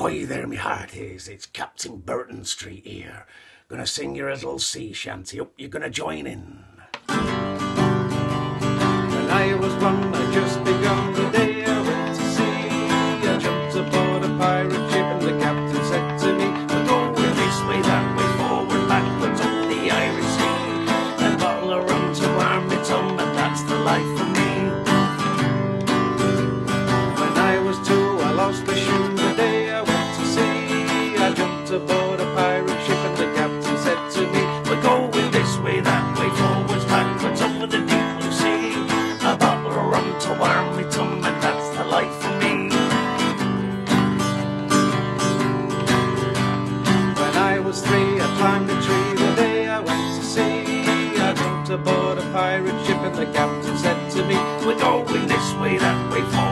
Ahoy there, me hearties. It's Captain Burton Street here. Gonna sing you a little sea shanty. Up, you're gonna join in. When I was one, I just grateful.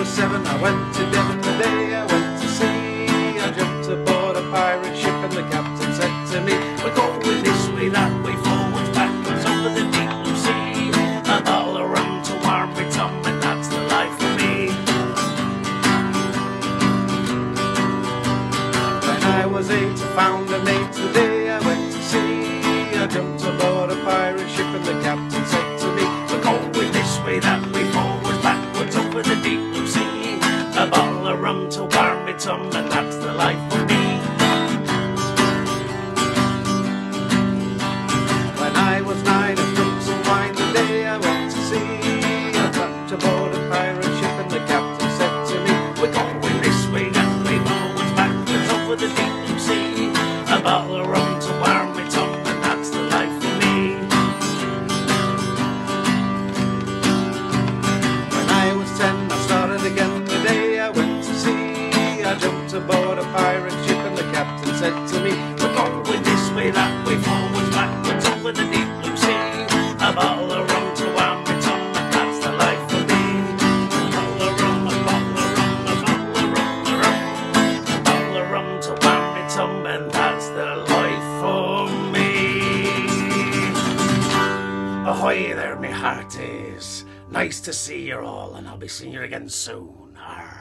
was seven, I went to Devon today, I went to sea. I jumped aboard a pirate ship and the captain said to me, We're going this way, that way, forwards, backwards, over the deep blue sea. And all around to warm me up, and that's the life for me. When I was eight, I found a deep sea about the rock. Ahoy there, me hearties. Nice to see you all, and I'll be seeing you again soon. Arr.